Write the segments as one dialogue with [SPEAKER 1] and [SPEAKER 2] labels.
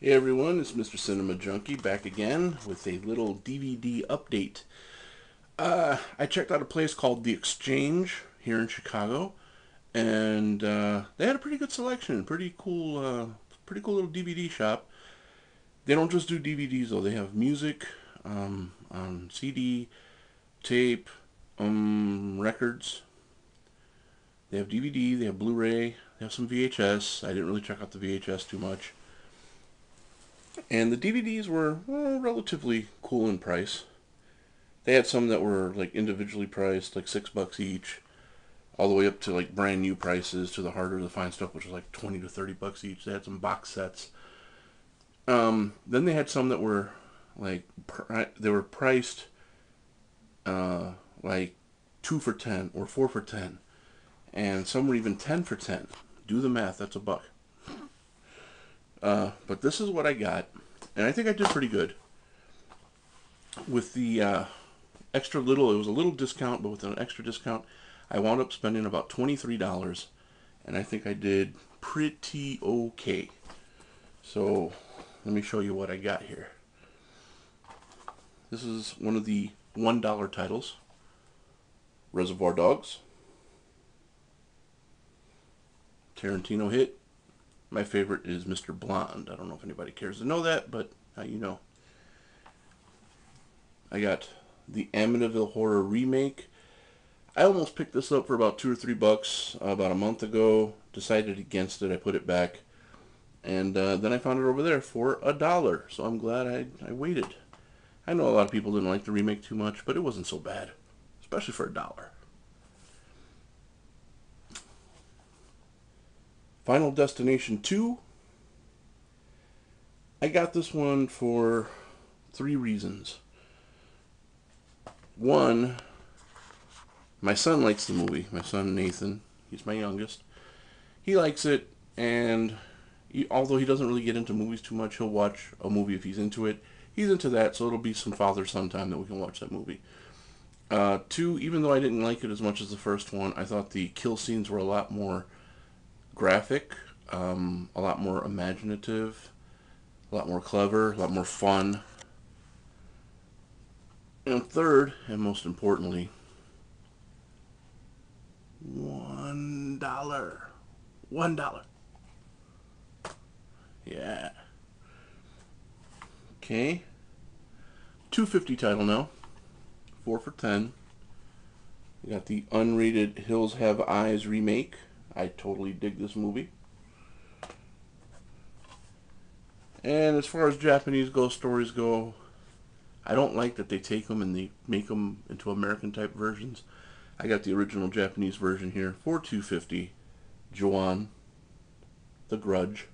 [SPEAKER 1] Hey everyone, it's Mr. Cinema Junky back again with a little DVD update. Uh, I checked out a place called The Exchange here in Chicago, and uh, they had a pretty good selection. Pretty cool, uh, pretty cool little DVD shop. They don't just do DVDs though; they have music um, on CD, tape, um, records. They have DVD, they have Blu-ray, they have some VHS. I didn't really check out the VHS too much. And the DVDs were well, relatively cool in price. They had some that were like individually priced, like six bucks each, all the way up to like brand new prices to the harder to find stuff, which was like twenty to thirty bucks each. They had some box sets. Um, then they had some that were like they were priced uh, like two for ten or four for ten, and some were even ten for ten. Do the math. That's a buck. Uh, but this is what I got, and I think I did pretty good. With the uh, extra little, it was a little discount, but with an extra discount, I wound up spending about $23, and I think I did pretty okay. So, let me show you what I got here. This is one of the $1 titles. Reservoir Dogs. Tarantino hit. My favorite is Mr. Blonde. I don't know if anybody cares to know that, but now you know. I got the Amityville Horror Remake. I almost picked this up for about two or three bucks uh, about a month ago. Decided against it. I put it back. And uh, then I found it over there for a dollar. So I'm glad I, I waited. I know a lot of people didn't like the remake too much, but it wasn't so bad. Especially for a dollar. Final Destination 2. I got this one for three reasons. One, my son likes the movie. My son Nathan, he's my youngest. He likes it, and he, although he doesn't really get into movies too much, he'll watch a movie if he's into it. He's into that, so it'll be some father-son time that we can watch that movie. Uh, two, even though I didn't like it as much as the first one, I thought the kill scenes were a lot more graphic, um, a lot more imaginative, a lot more clever, a lot more fun. And third, and most importantly, one dollar. One dollar. Yeah. Okay. 250 title now. Four for ten. We got the unrated Hills Have Eyes remake. I totally dig this movie. And as far as Japanese ghost stories go, I don't like that they take them and they make them into American type versions. I got the original Japanese version here for 250. Ju-On, The Grudge.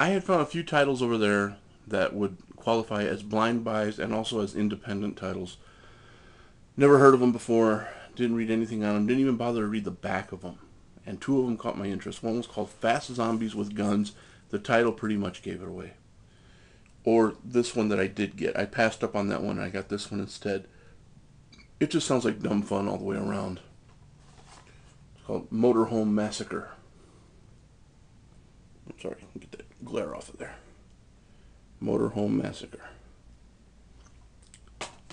[SPEAKER 1] I had found a few titles over there that would qualify as blind buys and also as independent titles. Never heard of them before. Didn't read anything on them. Didn't even bother to read the back of them. And two of them caught my interest. One was called Fast Zombies with Guns. The title pretty much gave it away. Or this one that I did get. I passed up on that one. And I got this one instead. It just sounds like dumb fun all the way around. It's called Motorhome Massacre. I'm sorry. Get that glare off of there. Motorhome Massacre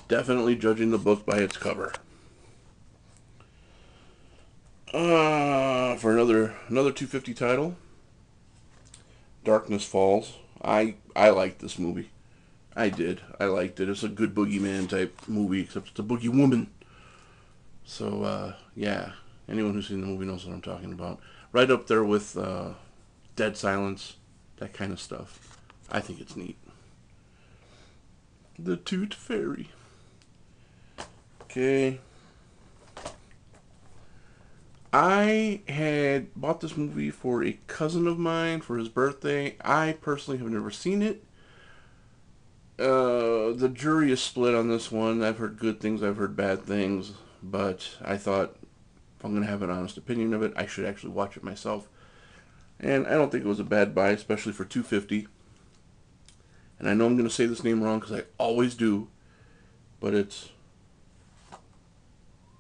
[SPEAKER 1] definitely judging the book by its cover. Uh, for another another 250 title, Darkness Falls. I I liked this movie. I did. I liked it. It's a good boogeyman type movie, except it's a boogie woman. So uh, yeah, anyone who's seen the movie knows what I'm talking about. Right up there with uh, Dead Silence, that kind of stuff. I think it's neat. The Tooth Fairy. Okay. I had bought this movie for a cousin of mine for his birthday. I personally have never seen it. Uh, the jury is split on this one. I've heard good things, I've heard bad things, but I thought if I'm going to have an honest opinion of it, I should actually watch it myself. And I don't think it was a bad buy, especially for 250 And I know I'm going to say this name wrong because I always do, but it's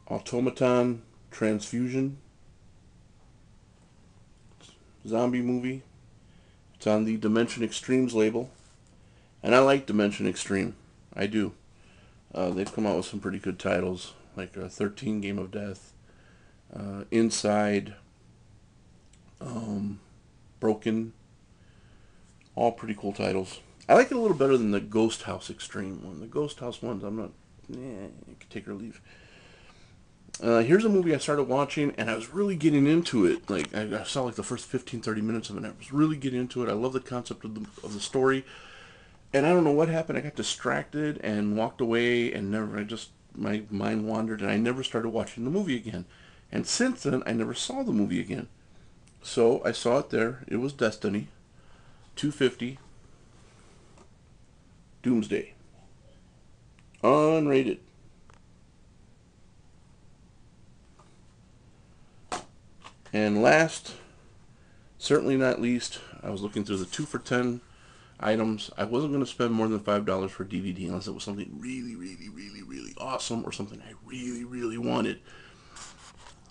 [SPEAKER 1] automaton transfusion. zombie movie. It's on the Dimension Extremes label. And I like Dimension Extreme. I do. Uh, they've come out with some pretty good titles, like uh, 13 Game of Death, uh, Inside, um, Broken. All pretty cool titles. I like it a little better than the Ghost House Extreme one. The Ghost House ones, I'm not, yeah, take or leave. Uh, here's a movie I started watching, and I was really getting into it. Like I, I, saw like the first 15, 30 minutes of it. And I was really getting into it. I love the concept of the of the story, and I don't know what happened. I got distracted and walked away, and never. I just my mind wandered, and I never started watching the movie again. And since then, I never saw the movie again. So I saw it there. It was Destiny, 250, Doomsday, unrated. And last, certainly not least, I was looking through the 2 for 10 items. I wasn't going to spend more than $5 for DVD unless it was something really, really, really, really awesome or something I really, really wanted.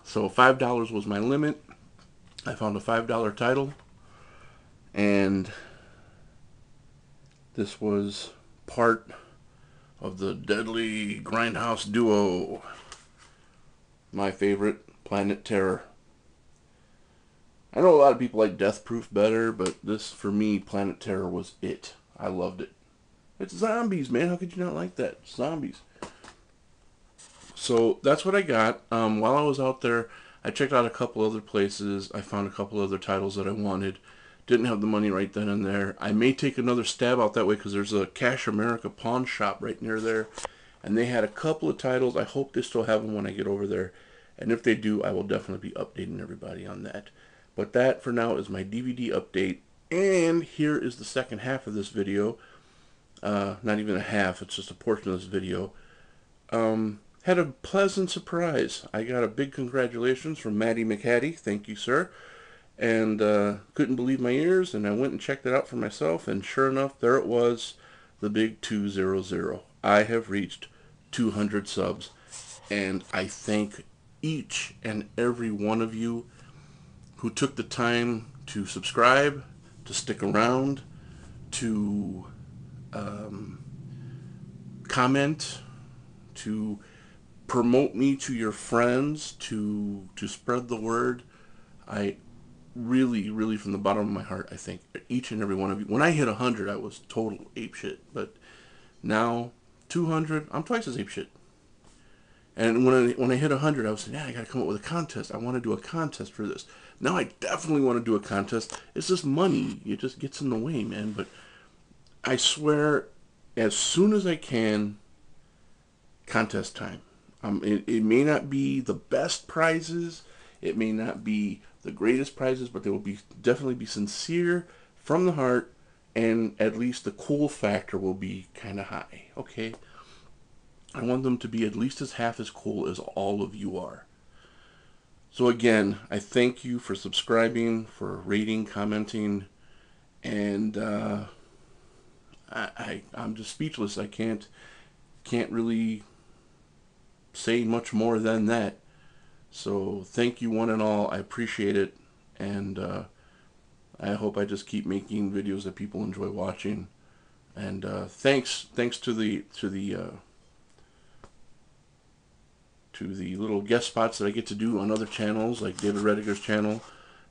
[SPEAKER 1] So $5 was my limit. I found a $5 title. And this was part of the Deadly Grindhouse duo. My favorite, Planet Terror. I know a lot of people like Death Proof better, but this, for me, Planet Terror was it. I loved it. It's zombies, man. How could you not like that? Zombies. So that's what I got. Um, while I was out there, I checked out a couple other places. I found a couple other titles that I wanted. Didn't have the money right then and there. I may take another stab out that way because there's a Cash America pawn shop right near there. And they had a couple of titles. I hope they still have them when I get over there. And if they do, I will definitely be updating everybody on that. But that for now is my DVD update. And here is the second half of this video. Uh, not even a half, it's just a portion of this video. Um, had a pleasant surprise. I got a big congratulations from Maddie McHattie. Thank you, sir. And uh, couldn't believe my ears, and I went and checked it out for myself, and sure enough, there it was, the big 200. I have reached 200 subs, and I thank each and every one of you who took the time to subscribe, to stick around, to um, comment, to promote me to your friends, to to spread the word. I really, really, from the bottom of my heart, I thank each and every one of you. When I hit 100, I was total ape shit, but now 200, I'm twice as ape shit. And when I when I hit 100, I was saying, yeah, I got to come up with a contest. I want to do a contest for this. Now I definitely want to do a contest. It's just money. It just gets in the way, man. But I swear, as soon as I can, contest time. Um, it, it may not be the best prizes. It may not be the greatest prizes, but they will be definitely be sincere from the heart, and at least the cool factor will be kind of high. Okay. I want them to be at least as half as cool as all of you are. So again, I thank you for subscribing, for rating, commenting, and uh, I, I I'm just speechless. I can't can't really say much more than that. So thank you one and all. I appreciate it, and uh, I hope I just keep making videos that people enjoy watching. And uh, thanks thanks to the to the uh, to the little guest spots that I get to do on other channels, like David Rediger's channel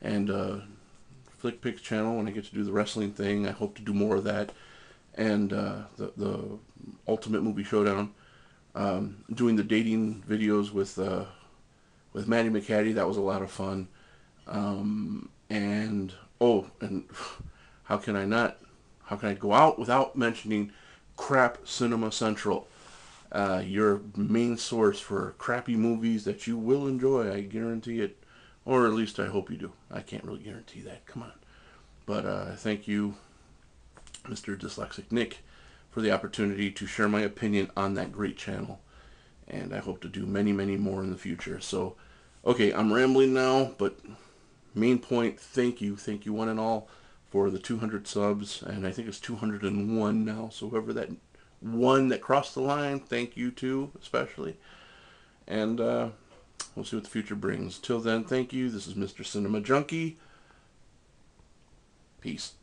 [SPEAKER 1] and uh, FlickPix channel, when I get to do the wrestling thing. I hope to do more of that. And uh, the, the Ultimate Movie Showdown. Um, doing the dating videos with uh, with Maddie McHattie, that was a lot of fun. Um, and, oh, and how can I not, how can I go out without mentioning Crap Cinema Central? Uh, your main source for crappy movies that you will enjoy. I guarantee it. Or at least I hope you do. I can't really guarantee that. Come on. But uh, thank you, Mr. Dyslexic Nick, for the opportunity to share my opinion on that great channel. And I hope to do many, many more in the future. So, okay, I'm rambling now, but main point, thank you. Thank you one and all for the 200 subs. And I think it's 201 now. So whoever that one that crossed the line. Thank you too, especially. And uh, we'll see what the future brings. Till then, thank you. This is Mr. Cinema Junky. Peace.